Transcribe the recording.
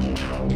control.